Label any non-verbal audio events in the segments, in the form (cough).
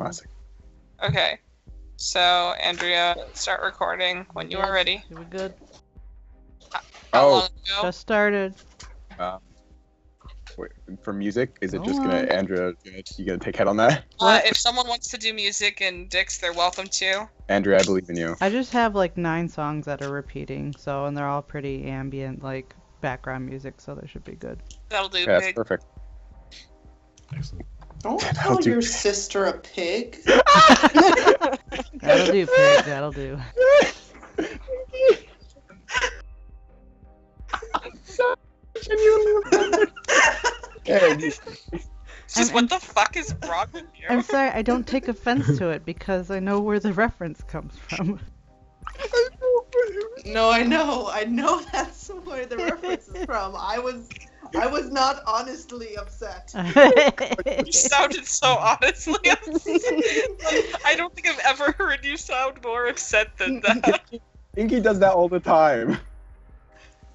Classic. Okay. So Andrea, start recording when you are ready. You we good? How Oh. long ago? Just started. Um, wait, for music, is it Go just gonna. Andrea? gonna- You gonna take head on that? Uh, if someone wants to do music and Dix, they're welcome to. Andrea, I believe in you. I just have like nine songs that are repeating, so and they're all pretty ambient, like background music, so they should be good. That'll do. Okay, that's perfect. Excellent. Don't That'll call do. your (laughs) sister a pig. That'll do, pig. That'll do. Okay, It's just I'm- what the fuck is wrong with you? I'm sorry, I don't take offense to it because I know where the reference comes from. No, I know. I know (laughs) that's where the reference is from. I was I was not honestly upset. (laughs) You sounded so honestly (laughs) upset. I don't think I've ever heard you sound more upset than that. (laughs) Inky does that all the time.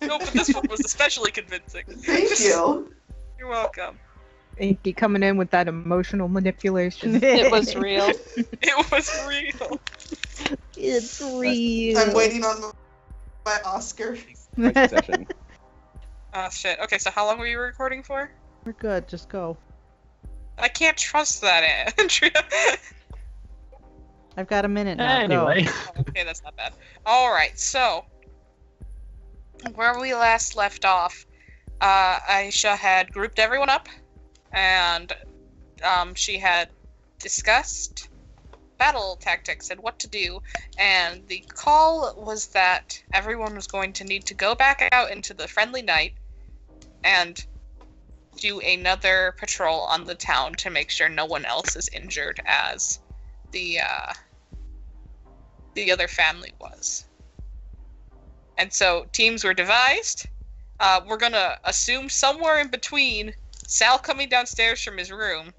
No, but this one was especially convincing. Thank you. You're welcome. Inky coming in with that emotional manipulation. It was real. It was real. It's real. I'm waiting on my Oscar. Nice session. Oh shit. Okay, so how long were you recording for? We're good. Just go. I can't trust that, (laughs) Andrea. I've got a minute now. Anyway, (laughs) okay, that's not bad. All right, so where we last left off, uh, Aisha had grouped everyone up, and um, she had discussed battle tactics and what to do. And the call was that everyone was going to need to go back out into the friendly night and do another patrol on the town to make sure no one else is injured as the uh, the other family was. And so teams were devised. Uh, we're gonna assume somewhere in between Sal coming downstairs from his room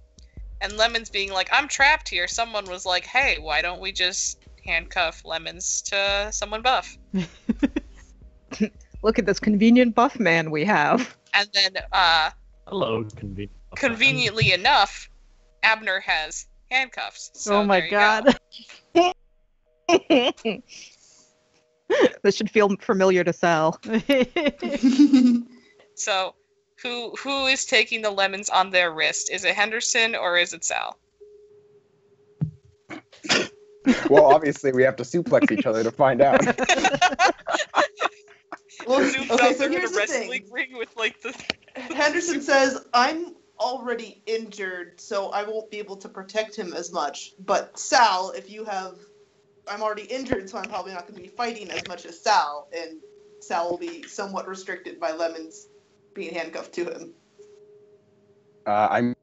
and Lemons being like, I'm trapped here. Someone was like, hey, why don't we just handcuff Lemons to someone buff? (laughs) Look at this convenient buff man we have. And then, uh, hello, convenient. conveniently enough, Abner has handcuffs. So oh my there you go. god. (laughs) this should feel familiar to Sal. (laughs) So, who who is taking the lemons on their wrist? Is it Henderson or is it Sal? Well, obviously we have to suplex each other to find out. (laughs) (laughs) Well, Zooms okay, out so in here's the wrestling thing. ring with like the. (laughs) Henderson says, I'm already injured, so I won't be able to protect him as much. But Sal, if you have. I'm already injured, so I'm probably not going to be fighting as much as Sal, and Sal will be somewhat restricted by Lemons being handcuffed to him. Uh, I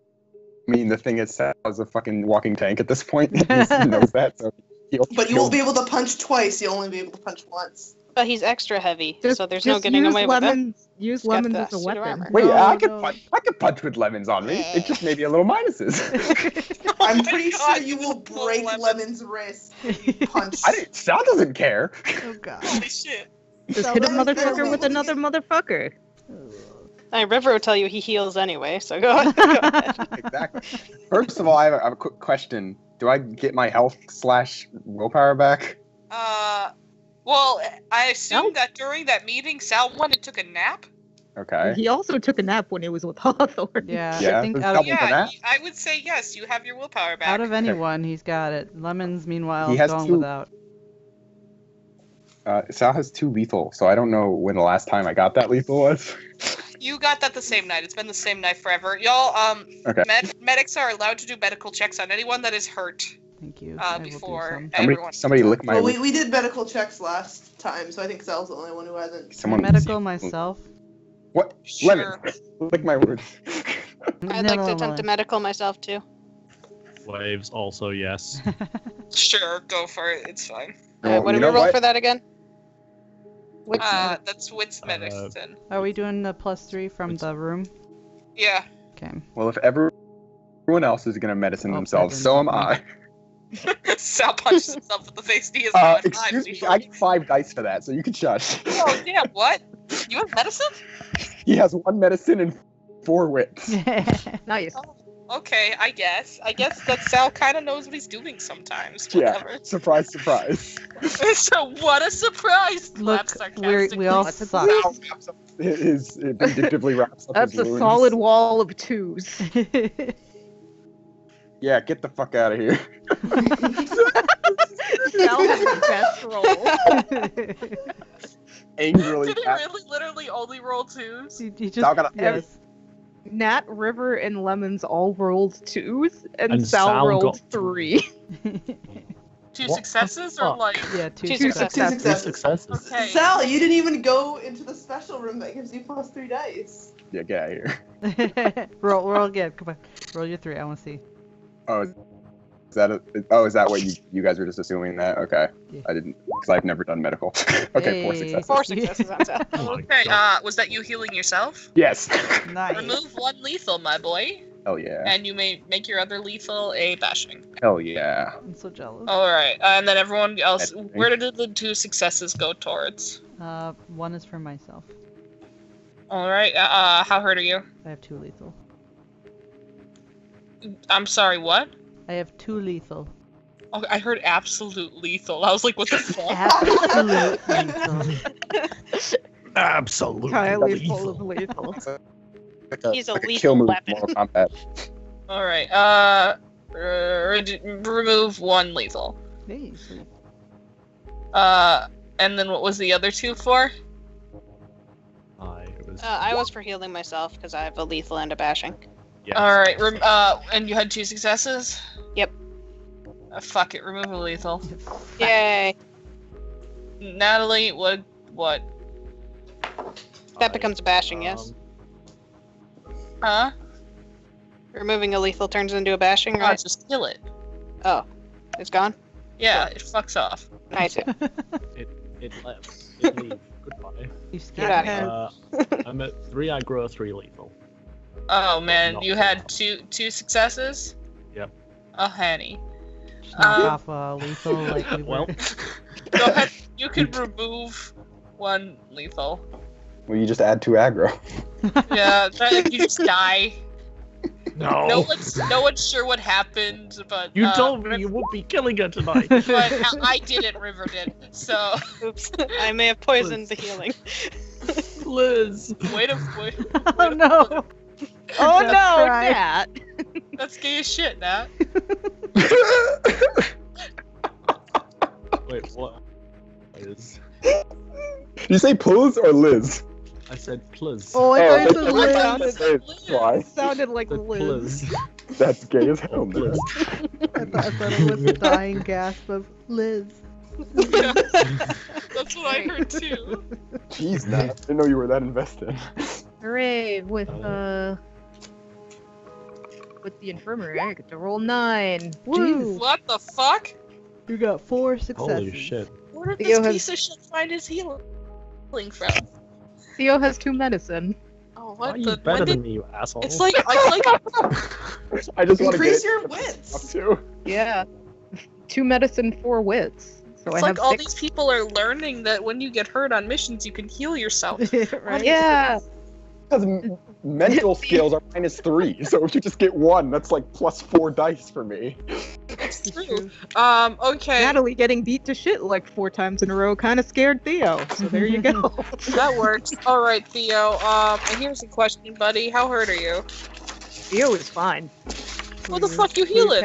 mean, the thing is, Sal is a fucking walking tank at this point. (laughs) he knows that, so he'll. But you he'll- won't be able to punch twice, you'll only be able to punch once. But he's extra heavy, Just, so there's no getting use away with it. lemons. Use got lemons as a weapon. Wait, No, I could punch. I could punch with lemons on me. It's just maybe a little minuses. (laughs) (laughs) I'm pretty God, sure you will break Lemon. Lemon's wrist if (laughs) you punch. I didn't. Sal doesn't care. oh god. Holy shit! Just So hit a motherfucker with another motherfucker. I mean, River will tell you he heals anyway, so go ahead. Go ahead. exactly. First of all, I have, a, I have a quick question. Do I get my health slash willpower back? Uh, well, I assume No. that during that meeting, Sal went and took a nap. Okay. He also took a nap when he was with (laughs) Hawthorne. Yeah, Yeah, I think out of, Yeah, that? y- I would say yes. You have your willpower back. out of anyone, he's got it. Lemons, meanwhile, He is has going two- without. Uh, Sal has two lethal, so I don't know when the last time I got that lethal was. (laughs) You got that the same night. It's been the same night forever. Y'all, um, Okay. med- medics are allowed to do medical checks on anyone that is hurt Thank you. uh, I will do before some. Somebody, somebody lick my. Well, we, we did medical checks last time, so I think Sal's the only one who hasn't. someone Medical myself. What? Sure. Lemon. (laughs) lick my words. (laughs) I'd No, like to no, attempt a no. medical myself too. Waves also yes. (laughs) Sure, go for it. It's fine. Alright, what you do we roll what? for that again? Which Uh, that's wits Uh, medicine. Are we doing the plus three from It's- the room? Yeah. Okay. Well, if everyone else is gonna medicine Oh, themselves, so am. I. (laughs) (laughs) Sal punches himself in the face. He is Uh, not excuse me, I get five dice for that, so you can shush. Oh damn! What? You have medicine? (laughs) he has one medicine and four wits. nice. okay, I guess. I guess that Sal kind of knows what he's doing sometimes. Yeah. Surprise, surprise. so what a surprise! Look, we're, we all That's a suck. Sal wraps up his, it vindictively wraps up That's his a wounds. solid wall of twos. Yeah, get the fuck out of here. Sal has the best roll. Angrily. Did he pat- really literally only roll twos? you, you just, Sal got a- yes. Nat, River, and Lemons all rolled twos, and, And Sal, Sal rolled got three. (laughs) Two What successes or like yeah, two, Two Two successes. successes. successes. okay? Sal, you didn't even go into the special room that gives you plus three dice. Yeah, get out of here. (laughs) roll, roll again. Come on, roll your three. I want to see. Oh, is that a, oh, is that what you, you guys were just assuming that? Okay. Yeah. I didn't, because I've never done medical. (laughs) okay, four successes. Four successes. (laughs) Oh Okay, uh, was that you healing yourself? Yes. Nice. Remove one lethal, my boy, Hell yeah. and you may make your other lethal a bashing. Hell yeah. I'm so jealous. All right, uh, and then everyone else. Where did the two successes go towards? Uh, one is for myself. All right, uh, uh, how hurt are you? I have two lethal. I'm sorry, what? I have two lethal. Oh, I heard absolute lethal. I was like, what the (laughs) fuck? Absolute lethal. Absolutely. Kylie full of lethal. (laughs) Like a, He's a like lethal kill move in weapon. All right, uh, re- remove one lethal. Hey, sweet. Uh, and then what was the other two for? I was. Uh, I was for healing myself because I have a lethal and a bashing. Yes. All right, rem- uh, and you had two successes. Yep. Uh, fuck it, remove a lethal. Yay! Natalie, what? What? That I, becomes a bashing, yes. um, Huh? Removing a lethal turns into a bashing, Oh, right? just kill it. Oh, it's gone. Yeah, it fucks off. I see. (laughs) It left. It (laughs) leave. Goodbye. You scared. Uh, I'm at three I aggro, three lethal. Oh man, you had two two successes. Yep. Oh, honey. Just knock Um, off uh, lethal like we Well. (laughs) Go ahead. You can (laughs) remove one lethal. Well, you just add two aggro. (laughs) Yeah, that, you just die. no. No one's no one's sure what happened, but you uh, told me you would be killing her tonight. But I, I didn't. River did. So Oops. I may have poisoned the healing. Liz. wait a wait. oh no! Oh Just no, cry. Nat! (laughs) That's gay as shit, Nat. Wait, what? Liz. Did you say Puz or Liz? I said plus. Oh, I Oh, thought it that's- sounded, that's Liz. Why? sounded like said Liz. plus. That's gay as hell, man. (laughs) I thought, I thought it was the dying gasp of Liz. Yeah, (laughs) that's what I heard too. Jeez, Nat. I didn't know you were that invested. Hooray, with, uh... With the infirmary, I get to roll nine. Woo! What the fuck? You got four successes. Holy shit. Where did Theo this has- piece of shit find his healing from? Theo has two medicine. Oh, Why what are you the? better when did- than me, you asshole? It's like it's like (laughs) I just want to Increase get your it up wits. to. (laughs) Yeah. Two medicine, four wits. So I it's like all six. these people are learning that when you get hurt on missions, you can heal yourself. (laughs) right? Yeah. Because mental (laughs) skills are minus three, so if you just get one, that's like plus four dice for me. It's true. Um. Okay. Natalie getting beat to shit like four times in a row kind of scared Theo. So there you go. (laughs) That works. All right, Theo. Um. And here's a question, buddy. How hurt are you? Theo is fine. What the fuck you heal it.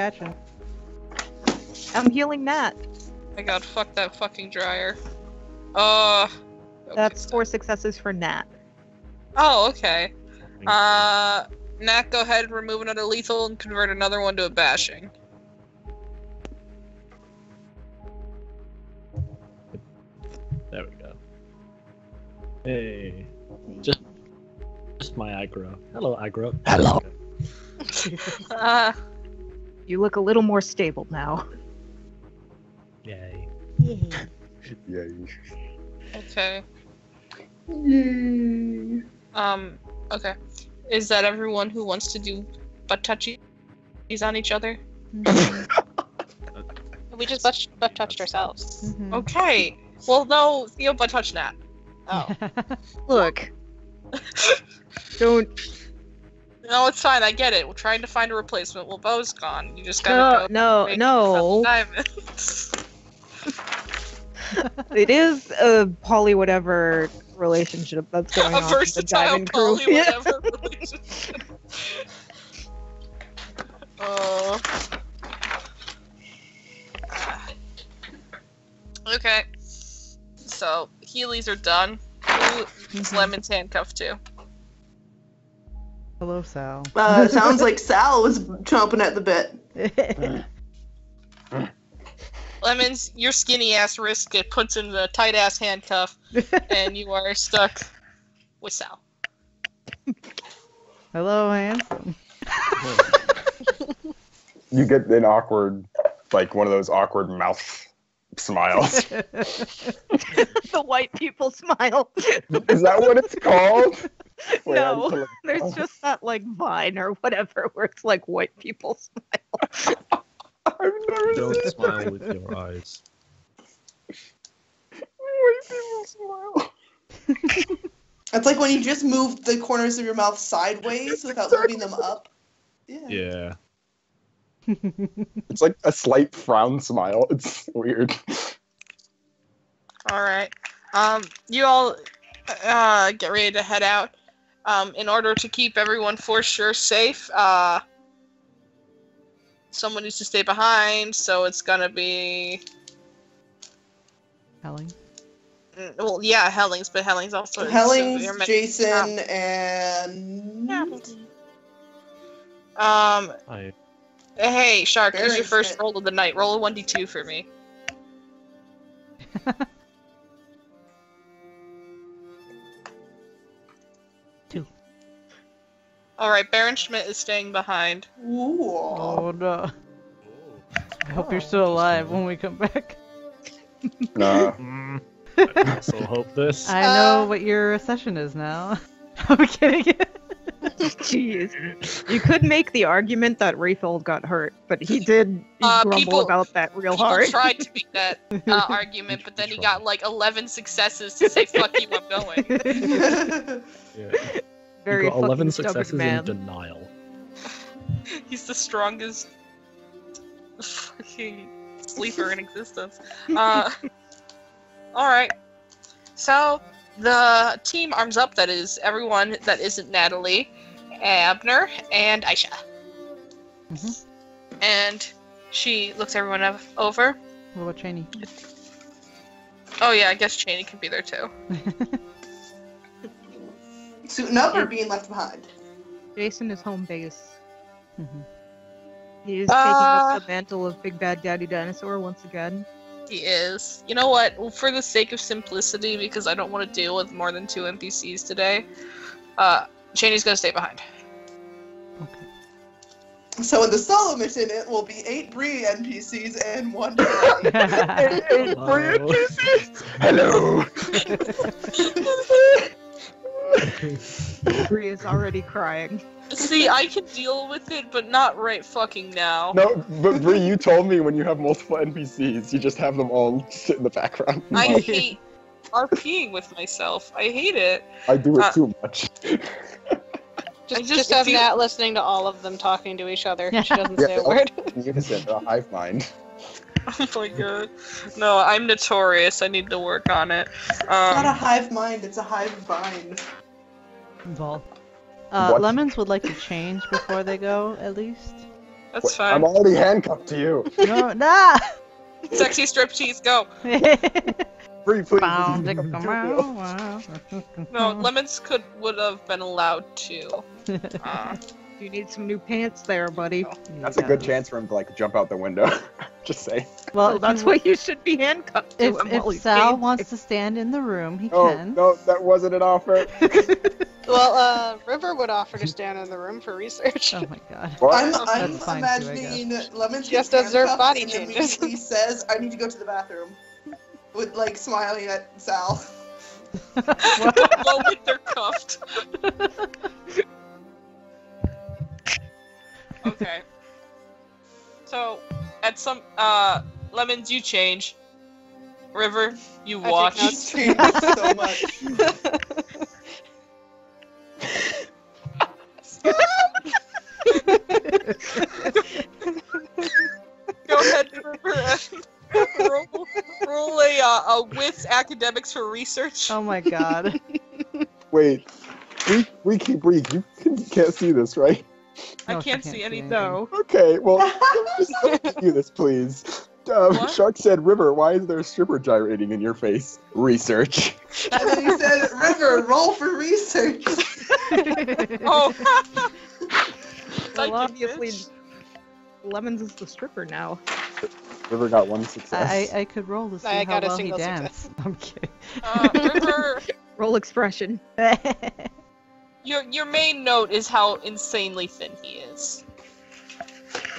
I'm healing Nat. I got fuck that fucking dryer. Uh. okay, That's so- four successes for Nat. Oh, okay. Uh. Nat, go ahead and remove another lethal and convert another one to a bashing. There we go. Hey. Just, just my aggro. Hello, aggro. Hello. (laughs) Uh. You look a little more stable now. Yay. Yeah. (laughs) Okay. Um. Okay. Is that everyone who wants to do butt touchies on each other? We just butt, butt touched ourselves. Mhm. Okay. Well, no, Theo butt touch Nat. Oh. (laughs) Look. (laughs) Don't No, it's fine. I get it. We're trying to find a replacement. Well, Bo's gone. You just gotta No, go. no, make no. diamonds. (laughs) It is a poly whatever relationship that's (laughs) going a on. with the versatile diamond crew. poly (laughs) Yeah. whatever relationship. Uh, okay. So Heelys are done. Who is Lemon's handcuffed to? Hello, Sal. Uh, sounds like Sal was chomping at the bit. (laughs) Lemons, your skinny ass wrist get puts in the tight ass handcuff, (laughs) and you are stuck with Sal. Hello, handsome. (laughs) You get an awkward, like one of those awkward mouth smiles. (laughs) the white people smile. Is that what it's called? Wait, No. need to look- There's just that like vine or whatever where it's like white people smile. I've never Don't seen smile with your eyes. white people smile. (laughs) It's like when you just move the corners of your mouth sideways without moving them up. Yeah. Yeah. (laughs) It's like a slight frown smile. It's weird. All right. Um, you all uh, get ready to head out. Um, in order to keep everyone for sure safe, uh, someone needs to stay behind. So it's gonna be Helling. mm, well, yeah, Hellings, but Hellings also is Hellings, severe men- Jason, and Um, I hey, Shark, here's your first hit. roll of the night. Roll a one d two for me. (laughs) All right, Baron Schmidt is staying behind. Ooh. Oh no. I hope you're still alive when we come back. Nah. (laughs) Mm, I also hope this. I know Uh, what your session is now. (laughs) I'm kidding. (laughs) Jeez. You could make the argument that Rayfield got hurt, but he did Uh, grumble people- about that real People hard. tried to make that uh, argument, but then he got like 11 successes to say "fuck you, I'm going." Yeah. Very you got 11 successes man. in denial. (laughs) He's the strongest fucking sleeper in existence. Uh, (laughs) all right. So the team arms up. That is everyone that isn't Natalie, Abner, and Aisha. Mhm. And she looks everyone o- over. what about Cheney? Oh yeah, I guess Cheney can be there too. (laughs) Suiting up or being left behind? Jason is home base. Mhm. He is Uh, taking up the mantle of Big Bad Daddy Dinosaur once again. He is. You know what? Well, for the sake of simplicity, because I don't want to deal with more than two NPCs today, uh, Cheney's gonna stay behind. Okay. So in the solo mission, it will be eight Bree NPCs and one (laughs) Charlie. Hello. Bree (laughs) (laughs) (laughs) is already crying. See, I can deal with it, but not right fucking now. No, but Bree, you told me when you have multiple NPCs, you just have them all sit in the background. I (laughs) hate RPing with myself. I hate it. I do it uh, too much. I Just, just just have feel- Nat listening to all of them talking to each other. She doesn't Yeah, say a word. (laughs) in unison, a hive mind. Oh my god. No, I'm notorious. I need to work on it. It's not a Um, hive mind, it's a hive vine. Vol. Uh, What? Lemons would like to change before they go, at least. that's Wait, fine. I'm already handcuffed to you. No, nah! (laughs) Sexy striptease, go. (laughs) Free, please. Bound, this tick, is come comfortable. out. No, Lemons could would have been allowed to. (laughs) Uh, You need some new pants there, buddy. That's a good chance for him to like jump out the window. (laughs) just say. Well, Well, that's you- what you should be handcuffed to If, him if while Sal dancing. wants to stand in the room, he Oh can. no, that wasn't an offer. (laughs) Well, uh, River would offer to stand in the room for research. Oh my god. What? I'm, That's I'm fine too, I imagining Lemons Just gets observe body and changes. immediately says, I need to go to the bathroom. With like smiling at Sal. the moment they're cuffed. (laughs) Okay. so, at some uh, lemons, you change. River, you I watch. (laughs) so much. Go ahead, River. roll, roll a, uh, a wits academics for research. Oh my god. (laughs) Wait, we we keep reading. You can't see this, right? I No, can't can't see see anything. No. Okay, well, (laughs) just let me do this, please. Um, Shark said, "River, why is there a stripper gyrating in your face?" Research. And then he said, River, roll for research. (laughs) Oh. Well, (laughs) Thank you, obviously. Lemons is the stripper now. River got one success. I, I could roll to see I how got a well he single danced. I'm kidding. Uh, River, Roll expression. Your your main note is how insanely thin he is.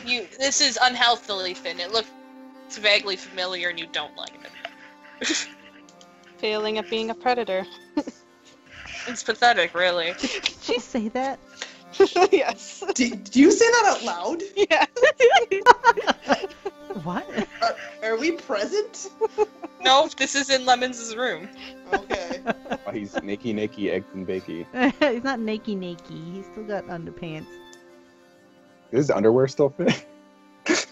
You this is unhealthily thin. It looks vaguely familiar, and you don't like it. (laughs) Failing at being a predator. (laughs) It's pathetic, really. (laughs) Did she say that? yes. do, do you say that out loud? Yeah. (laughs) What? Are, are we present? (laughs) No, this is in Lemons' room. Okay. (laughs) Oh, he's nakey, nakey, eggs and bakey. He's not nakey nakey. He's still got underpants. Does his underwear still fit? Did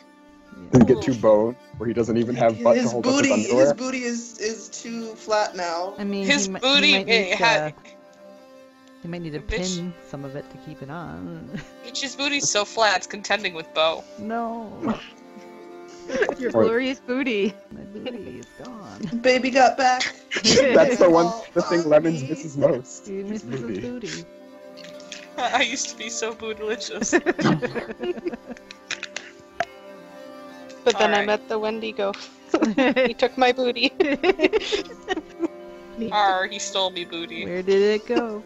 he get too bone where he doesn't even have butt to his hold booty, up his underwear? his booty is is too flat now. I mean, His he, booty he might need had to, he might need to Bitch. pin some of it to keep it on. his booty's so flat, it's contending with Bo. no, (laughs) Your Or- glorious booty. my booty is gone. Baby got back. (laughs) That's the one, Oh, the thing oh, Lemons misses most. He His misses his booty. booty. (laughs) I used to be so bootylicious. But then I met the Wendigo. he took my booty. Arr, he stole me booty. Where did it go?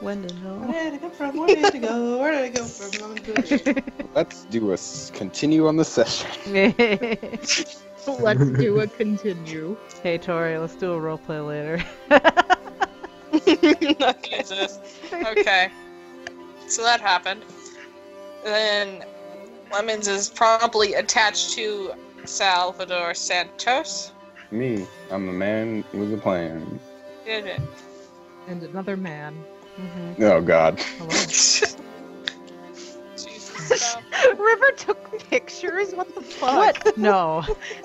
When to know? Where did it come from? Where did it go? Where did it go from? Mom. (laughs) Let's do a s- continue on the session. (laughs) Let's do a continue. hey Tori, let's do a roleplay later. (laughs) okay. Okay. So that happened. Then Lemons is probably attached to Salvador Santos. Me, I'm a man with a plan. Did it? And another man. Hmm Oh God. Hello. Jesus. (laughs) stop. River took pictures? What the fuck? What? No. (laughs)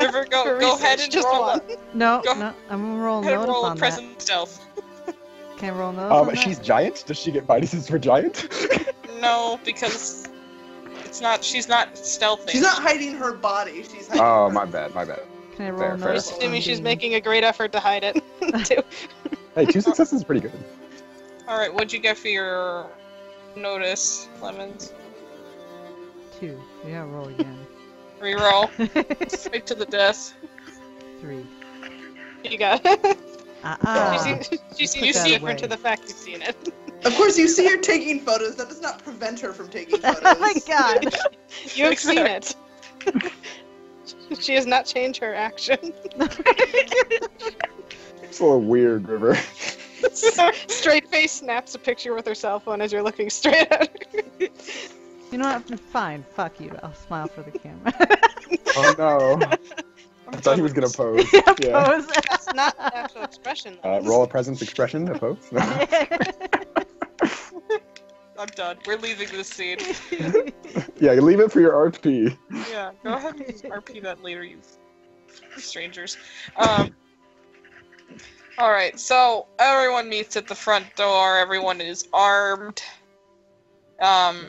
River, go For go ahead and just roll one. a, No, Go- no. I'm gonna roll go ahead and notice roll a on that. present stealth. (laughs) Can I roll notice Um, on that? she's giant. Does she get bonuses for giant? No, because it's not. She's not stealthing. She's not hiding her body. She's hiding oh, her- my bad, my bad. Can I roll fair, fair. notice? on Assuming she's making a great effort to hide it. too. Hey, two successes is pretty good. All right, what'd you get for your notice, Lemons? two. Yeah, roll again. (laughs) Reroll. (laughs) Straight to the death. Three. You got it. Uh-uh. you see, you see, Put you that see away. it to the fact you've seen it. Of course, you see her taking photos. That does not prevent her from taking photos. (laughs) oh my god. You have seen it. she has not changed her action. It's a weird, River. (laughs) Straight face snaps a picture with her cell phone as you're looking straight at her. You know what? Fine. Fuck you. I'll smile for the camera. Oh no. (laughs) I thought he was gonna pose. yeah, Yeah. pose. That's not the actual expression. though. Uh, roll a presence expression to pose. No. (laughs) I'm done. We're leaving this scene. yeah, you leave it for your RP. Yeah, go ahead and RP that later, you strangers. Um. All right, so everyone meets at the front door. Everyone is armed. Um,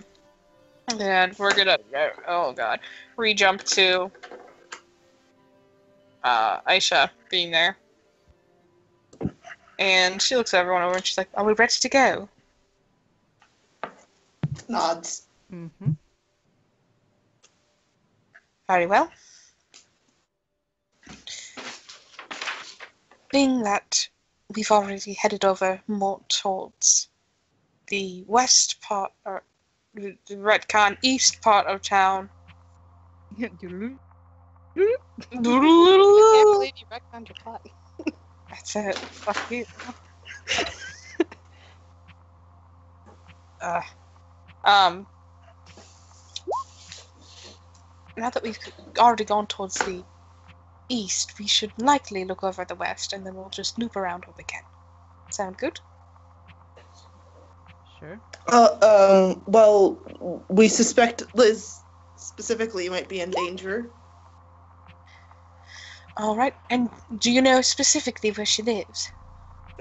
and we're gonna. Oh God, re-jump to uh, Aisha being there, and she looks everyone over and she's like, "Are we ready to go?" Nods. Mm-hmm. Very well. Being that we've already headed over more towards the west part, or the Retcon east part of town. I can't believe you retconned your plot. That's it. Fuck you. (laughs) uh, um. Now that we've already gone towards the east, we should likely look over the west, and then we'll just loop around when we can. Sound good? Sure. Uh, um, well, we suspect Liz specifically might be in danger. All right. And do you know specifically where she lives?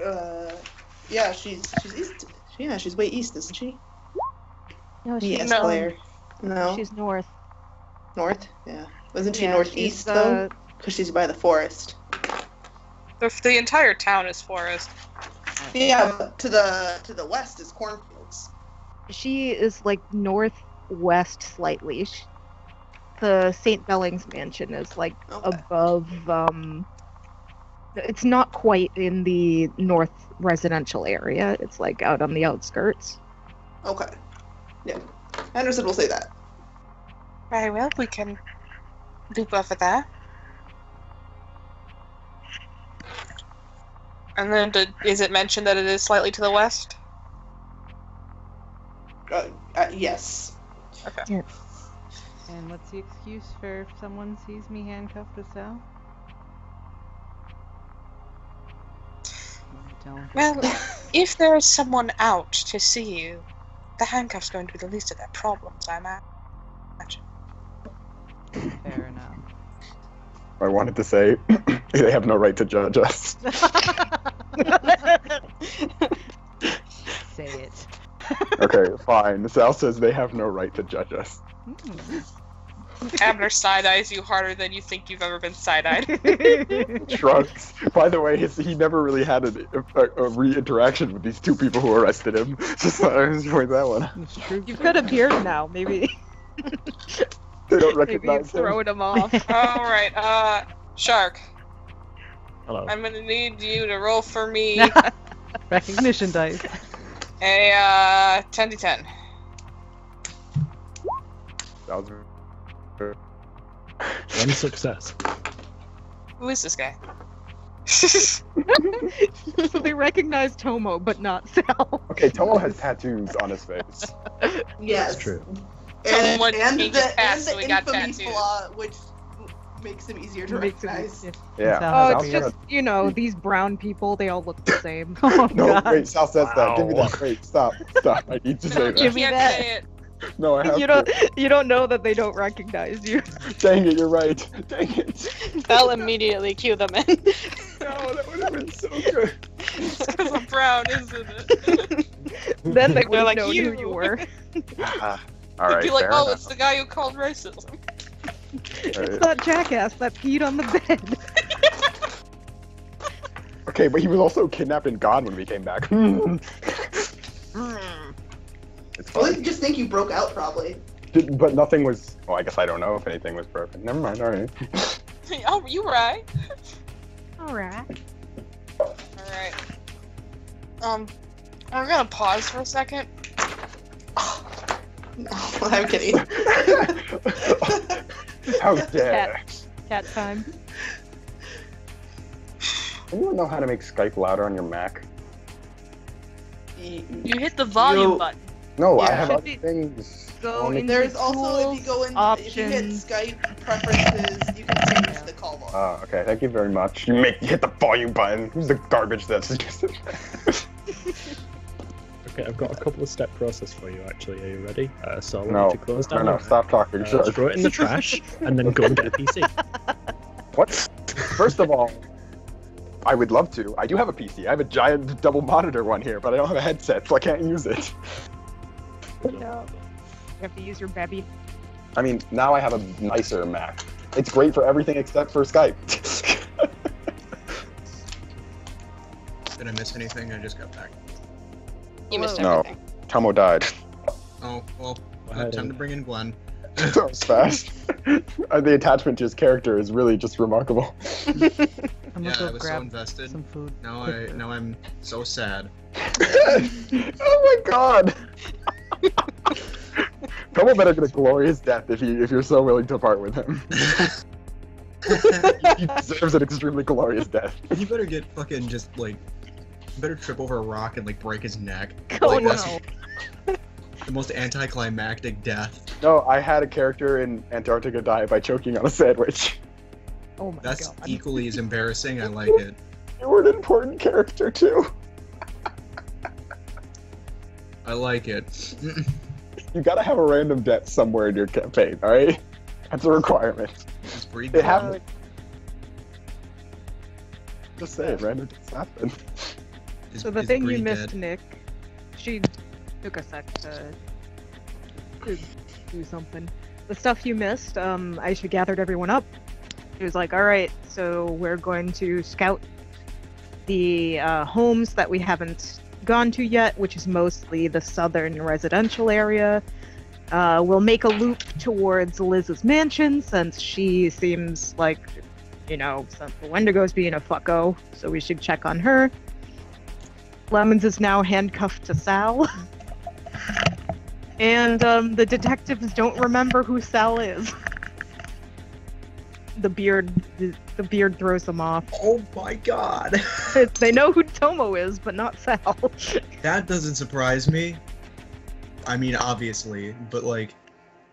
Uh, yeah, she's she's east. Yeah, she's way east, isn't she? No, she's, Yes, No. Claire. No, she's north. north. Yeah, wasn't she Yeah, northeast she's, though? Because she's by the forest. The, the entire town is forest. Yeah, but to the to the west is cornfields. She is like northwest slightly. Sh the St. Bellings mansion is like Okay. above um it's not quite in the north residential area. It's like out on the outskirts. Okay. Yeah, Anderson will say that. Very well. We can loop over there. And then, did, is it mentioned that it is slightly to the west? Uh, uh, yes. And what's the excuse for if someone sees me handcuffed with Sal? Tell him. Well, if there is someone out to see you, the handcuff's going to be the least of their problems, I imagine. Fair enough. I wanted to say (clears throat) they have no right to judge us. (laughs) Say it. Okay, fine. Sal says they have no right to judge us. Hmm. Abner side eyes you harder than you think you've ever been side eyed. (laughs) Shrugs. By the way, his, he never really had a, a, a re-interaction with these two people who arrested him. (laughs) Just thought I was enjoying that one. It's true. You've got a beard now, maybe They don't (laughs) maybe you've recognize him. thrown him off. Alright, uh, Shark, Hello. I'm gonna need you to roll for me (laughs) (laughs) Recognition dice. a, uh, 10 to 10. That was One success. Who is this guy? so they recognize Tomo, but not Sal. Okay, Tomo has tattoos on his face. Yes. That's true. And, Someone and changed the, his past, and so the he got tattoos. flaw, which makes them easier to Makes recognize. yeah. Yeah. Oh, it's Sal's beard. just you know these brown people. They all look the same. (laughs) Oh No, god. wait, Sal says that. Give me that. Wait, stop. Stop. I need to No, say that. Give me can't that. say it. (laughs) No, I have you don't (laughs) you don't know that they don't recognize you. Dang it, you're right. Dang it. I'll immediately cue them in. No, that would have been so good. Because I'm brown, isn't it? then they would They're have like, known "You." who you were. Ah. All right, You'd be like, oh, enough. it's the guy who called racism. (laughs) It's Alright. that jackass that peed on the bed. (laughs) Okay, but he was also kidnapped and gone when we came back. (laughs) it's Well, fine. you just think you broke out, probably. Did- But nothing was. Well, I guess I don't know if anything was broken. Never mind. All right. oh, you right. All right. Alright. Um, we're gonna pause for a second. No, I'm kidding. (laughs) How dare? Cat time. Anyone know how to make Skype louder on your Mac? You- You hit the volume You- button. No, I have other be- things. Go Only- in- There's Tools, also if you go in, if you hit options. Skype preferences, you can change the call volume. Oh, ah, okay. Thank you very much. You make you hit the volume button. Who's the garbage that's suggested? (laughs) Okay, I've got a couple of step process for you actually. Are you ready? Uh, so I want no, you to close down. no. your- Stop talking. uh, throw it in the (laughs) trash, and then go and get a PC. (laughs) What? First of all, I would love to. I do have a PC. I have a giant double monitor one here, but I don't have a headset, so I can't use it. No. You have to use your baby. I mean, now I have a nicer Mac. It's great for everything except for Skype. (laughs) Did I miss anything? I just got back. You missed No. everything. Tomo died. Oh, well, Go uh, ahead time and- to bring in Glenn. (laughs) (laughs) that was fast. Uh, the attachment to his character is really just remarkable. (laughs) I'm yeah, gonna I go was so invested. some food. Now I now I'm so sad. oh my god! Tomo better get a glorious death if you if you're so willing to part with him. he deserves an extremely glorious death. you better get fucking just like you better trip over a rock and like break his neck. (laughs) Oh Like, no. that's (laughs) The most anticlimactic death. No, I had a character in Antarctica die by choking on a sandwich. Oh my god. That's god. equally as (laughs) embarrassing. I like it. You were an important character too. I like it. you gotta have a random death somewhere in your campaign. All right, that's a requirement. Just breathe. It them. Just say it, random deaths happen. Is- So the thing you missed, dead? Nick, she took a sec to, to do something. The stuff you missed, um, Aisha gathered everyone up. She was like, "All right, so we're going to scout the uh, homes that we haven't gone to yet, which is mostly the southern residential area. Uh, we'll make a loop towards Liz's mansion since she seems like, you know, the Wendigo's being a fucko, so we should check on her." Lemons is now handcuffed to Sal. and um, the detectives don't remember who Sal is. The beard, the, the beard throws them off. Oh my god. they know who Tomo is, but not Sal. That doesn't surprise me. I mean, obviously, but like,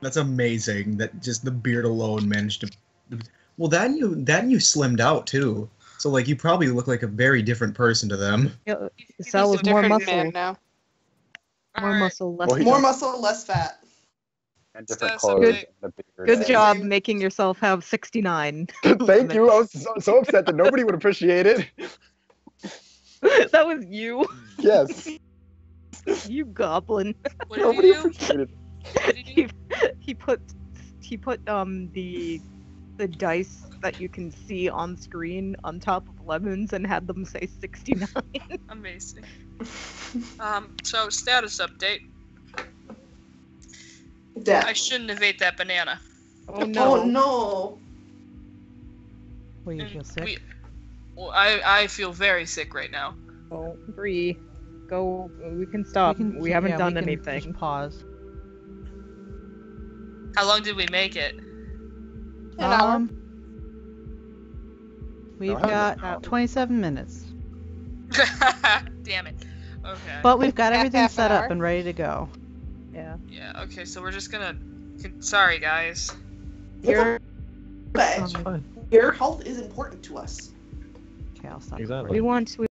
that's amazing that just the beard alone managed to. Well, then you then you slimmed out too. So like, you probably look like a very different person to them. Yeah, He's Sal a was more Different muscle, man now. more Alright, muscle, less. Well, More muscle, less fat. And different That's clothes. okay. and. Good job making yourself have 69. (laughs) Thank you. I was so, so upset that nobody would appreciate it. (laughs) that was you, Yes, (laughs) you goblin. What did nobody you do? appreciated. What did you do? he, he put he put um the the dice that you can see on screen on top of lemons and had them say 69. (laughs) Amazing. Um, so status update. Death. I shouldn't have ate that banana. Oh no. Oh no. Will you And feel sick? we- well, I I feel very sick right now. Oh, Bree, go. We can stop. We, can keep- haven't yeah, done we can anything. Just pause. How long did we make it? An hour. Um, We've No, I haven't. got 27 minutes, (laughs) Damn it. Okay. but we've got (laughs) everything set up and ready to go. Yeah. yeah. Okay. So we're just gonna. Sorry, guys. Your Okay. Your health is important to us. Okay, I'll stop. Exactly. we want we